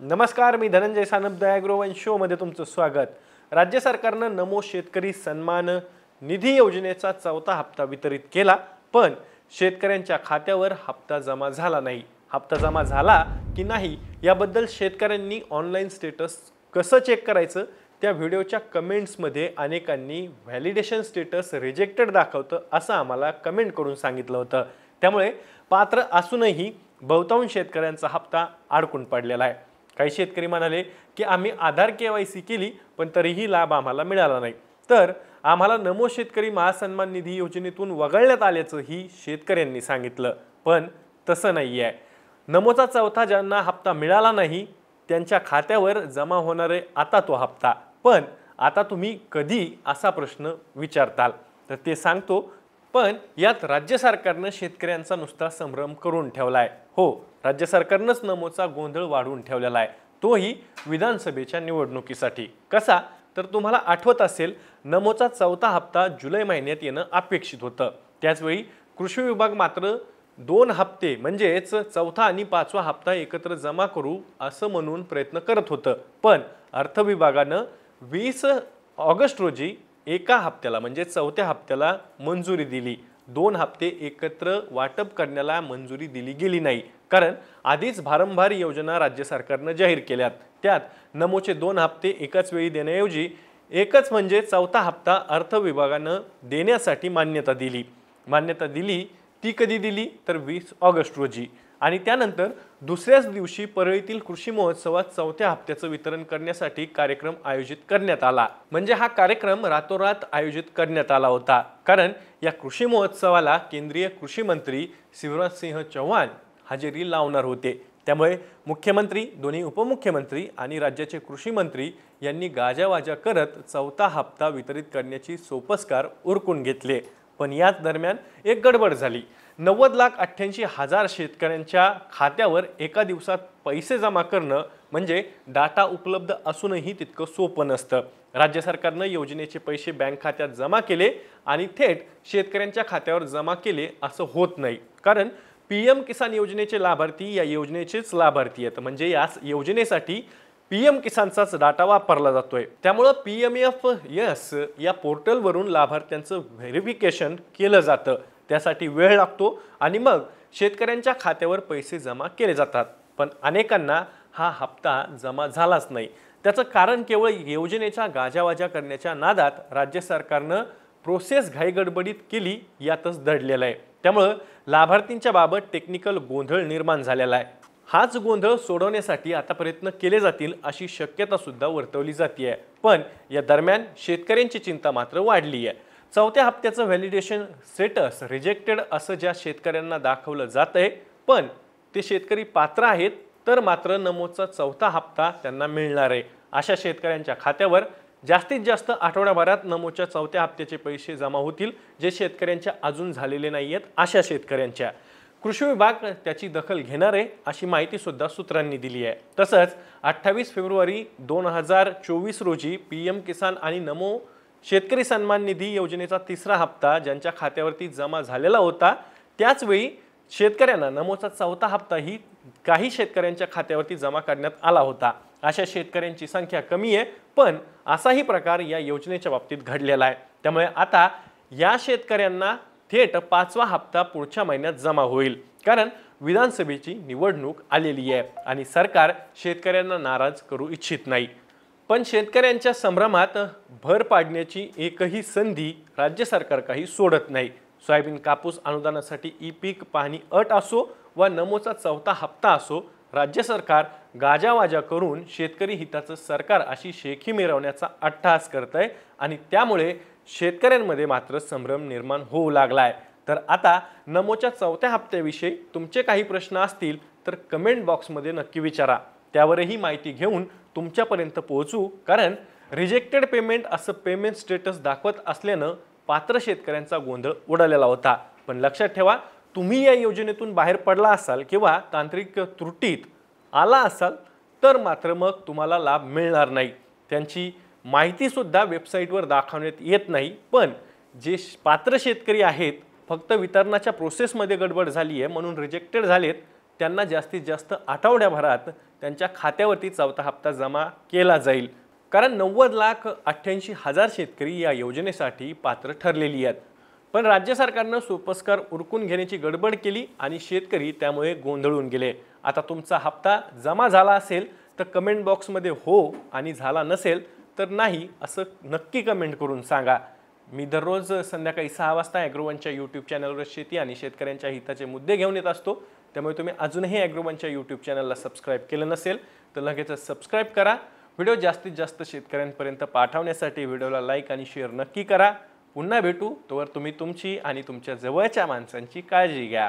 नमस्कार मी धनंजय सानप दयाग्रोवन शोमध्ये तुमचं स्वागत. राज्य सरकारनं नमो शेतकरी सन्मान निधी योजनेचा चौथा हप्ता वितरित केला पण शेतकऱ्यांच्या खात्यावर हप्ता जमा झाला नाही. हप्ता जमा झाला की नाही याबद्दल शेतकऱ्यांनी ऑनलाईन स्टेटस कसं चेक करायचं त्या व्हिडिओच्या कमेंट्समध्ये अनेकांनी व्हॅलिडेशन स्टेटस रिजेक्टेड दाखवतं असं आम्हाला कमेंट करून सांगितलं होतं. त्यामुळे पात्र असूनही बहुतांश शेतकऱ्यांचा हप्ता अडकून पडलेला आहे. काही शेतकरी म्हणाले की आम्ही आधार के वाय सी केली पण तरीही लाभ आम्हाला मिळाला नाही. तर आम्हाला नमो शेतकरी महासन्मान निधी योजनेतून वगळण्यात आल्याचंही शेतकऱ्यांनी सांगितलं पण तसं नाही आहे नमोचा चौथा ज्यांना हप्ता मिळाला नाही त्यांच्या खात्यावर जमा होणारे आता तो हप्ता. पण आता तुम्ही कधी असा प्रश्न विचारताल? तर ते सांगतो पण यात राज्य सरकारनं शेतकऱ्यांचा नुसता संभ्रम करून ठेवला आहे हो राज्य सरकारनंच नमोचा गोंधळ वाढवून ठेवलेला आहे. तोही विधानसभेच्या निवडणुकीसाठी. कसा? तर तुम्हाला आठवत असेल नमोचा चौथा हप्ता जुलै महिन्यात येणं अपेक्षित होतं. त्याचवेळी कृषी विभाग मात्र दोन हप्ते म्हणजेच चौथा आणि पाचवा हप्ता एकत्र जमा करू असं म्हणून प्रयत्न करत होतं. पण अर्थ विभागानं वीस ऑगस्ट रोजी एका हप्त्याला म्हणजे चौथ्या हप्त्याला मंजुरी दिली. दोन हप्ते एकत्र वाटप करण्याला मंजुरी दिली गेली नाही. कारण आधीच भारंभार योजना राज्य सरकारनं जाहीर केल्यात. त्यात नमोचे दोन हप्ते एकाच वेळी देण्याऐवजी एकच म्हणजे चौथा हप्ता अर्थ विभागानं देण्यासाठी मान्यता दिली. मान्यता दिली ती कधी दिली? तर वीस ऑगस्ट रोजी. आणि त्यानंतर दुसऱ्याच दिवशी परळीतील कृषी महोत्सवात चौथ्या हप्त्याचं वितरण करण्यासाठी कार्यक्रम आयोजित करण्यात आला. म्हणजे हा कार्यक्रम रातोरात आयोजित करण्यात आला होता. कारण या कृषी महोत्सवाला केंद्रीय कृषी मंत्री शिवराज सिंह चौहान हजेरी लावणार होते. त्यामुळे मुख्यमंत्री दोन्ही उपमुख्यमंत्री आणि राज्याचे कृषी मंत्री यांनी गाजावाजा करत चौथा हप्ता वितरित करण्याची सोपस्कार उरकून घेतले. पण याच दरम्यान एक गडबड झाली. नव्वद लाख अठ्ठ्याऐंशी हजार शेतकऱ्यांच्या खात्यावर एका दिवसात पैसे जमा करणं म्हणजे डाटा उपलब्ध असूनही तितकं सोपं नसतं. राज्य सरकारनं योजनेचे पैसे बँक खात्यात जमा केले आणि थेट शेतकऱ्यांच्या खात्यावर जमा केले असं होत नाही. कारण पी एम किसान योजनेचे लाभार्थी या योजनेचेच लाभार्थी आहेत. म्हणजे याच योजनेसाठी पी एम किसानचाच डाटा वापरला जातोय. त्यामुळं पी एम एफ यस या पोर्टलवरून लाभार्थ्यांचं व्हेरिफिकेशन केलं जातं. त्यासाठी वेळ लागतो आणि मग शेतकऱ्यांच्या खात्यावर पैसे जमा केले जातात. पण अनेकांना हा हप्ता जमा झालाच नाही. त्याचं कारण केवळ योजनेच्या गाजावाजा करण्याच्या नादात राज्य सरकारनं प्रोसेस घाईगडबडीत केली यातच दडलेलं आहे. त्यामुळं लाभार्थींच्या बाबत टेक्निकल गोंधळ निर्माण झालेला आहे. हाच गोंधळ सोडवण्यासाठी आता प्रयत्न केले जातील अशी शक्यता सुद्धा वर्तवली जाते पण या दरम्यान शेतकऱ्यांची चिंता मात्र वाढली आहे. चौथ्या हप्त्याचं व्हॅलिडेशन स्टेटस रिजेक्टेड असं ज्या शेतकऱ्यांना दाखवलं जात आहे पण ते शेतकरी पात्र आहेत तर मात्र नमोचा चौथा हप्ता त्यांना मिळणार आहे. अशा शेतकऱ्यांच्या खात्यावर जास्तीत जास्त आठवड्याभरात नमोच्या चौथ्या हप्त्याचे पैसे जमा होतील जे शेतकऱ्यांच्या अजून झालेले नाही आहेत अशा शेतकऱ्यांच्या. कृषी विभाग त्याची दखल घेणार आहे अशी माहिती सुद्धा सूत्रांनी दिली आहे. तसंच अठ्ठावीस फेब्रुवारी दोन हजार चोवीस रोजी पी एम किसान आणि नमो शेतकरी सन्मान निधी योजनेचा तिसरा हप्ता ज्यांच्या खात्यावरती जमा झालेला होता त्याचवेळी शेतकऱ्यांना नमोचा चौथा हप्ताही काही शेतकऱ्यांच्या खात्यावरती जमा करण्यात आला होता. अशा शेतकऱ्यांची संख्या कमी आहे पण असाही प्रकार या योजनेच्या बाबतीत घडलेला आहे. त्यामुळे आता या शेतकऱ्यांना थेट पाचवा हप्ता पुढच्या महिन्यात जमा होईल. कारण विधानसभेची निवडणूक आलेली आहे आणि सरकार शेतकऱ्यांना नाराज करू इच्छित नाही. पण शेतकऱ्यांच्या संभ्रमात भर पाडण्याची एकही संधी राज्य सरकार काही सोडत नाही. सोयाबीन कापूस अनुदानासाठी ई पीक पाहणी अट असो वा नमोचा चौथा हप्ता असो राज्य सरकार गाजावाजा करून शेतकरी हिताचं सरकार अशी शेखी मिरवण्याचा अट्टहास करत आहे आणि त्यामुळे शेतकऱ्यांमध्ये मात्र संभ्रम निर्माण होऊ लागला आहे तर आता नमोच्या चौथ्या हप्त्याविषयी तुमचे काही प्रश्न असतील तर कमेंट बॉक्समध्ये नक्की विचारा. त्यावरही माहिती घेऊन तुमच्यापर्यंत पोहोचू. कारण रिजेक्टेड पेमेंट असं पेमेंट स्टेटस दाखवत असल्यानं पात्र शेतकऱ्यांचा गोंधळ उडालेला होता. पण लक्षात ठेवा तुम्ही या योजनेतून बाहेर पडला असाल किंवा तांत्रिक त्रुटीत आला असाल तर मात्र मग तुम्हाला लाभ मिळणार नाही. त्यांची माहितीसुद्धा वेबसाईटवर दाखवण्यात येत नाही. पण जे पात्र शेतकरी आहेत फक्त वितरणाच्या प्रोसेसमध्ये गडबड झाली आहे म्हणून रिजेक्टेड झालेत त्यांना जास्तीत जास्त आठवड्याभरात त्यांच्या खात्यावरती चौथा हप्ता जमा केला जाईल. कारण नव्वद लाख अठ्ठ्याऐंशी हजार शेतकरी या योजनेसाठी पात्र ठरलेली आहेत. पण राज्य सरकारनं सोपस्कार उरकून घेण्याची गडबड केली आणि शेतकरी त्यामुळे गोंधळून गेले. आता तुमचा हप्ता जमा झाला असेल तर कमेंट बॉक्समध्ये हो आणि झाला नसेल तर नाही असं नक्की कमेंट करून सांगा. मी दररोज संध्याकाळी सहा वाजता ॲग्रोवनच्या यूट्यूब चॅनलवर शेती आणि शेतकऱ्यांच्या हिताचे मुद्दे घेऊन येत असतो. त्यामुळे तुम्ही अजूनही ॲग्रोवनच्या यूट्यूब चॅनलला सबस्क्राईब केलं नसेल तर लगेचच सबस्क्राईब करा. व्हिडिओ जास्तीत जास्त शेतकऱ्यांपर्यंत पाठवण्यासाठी व्हिडिओला लाईक आणि शेअर नक्की करा. पुन्हा भेटू तोवर तुम्ही तुमची आणि तुमच्या जवळच्या माणसांची काळजी घ्या.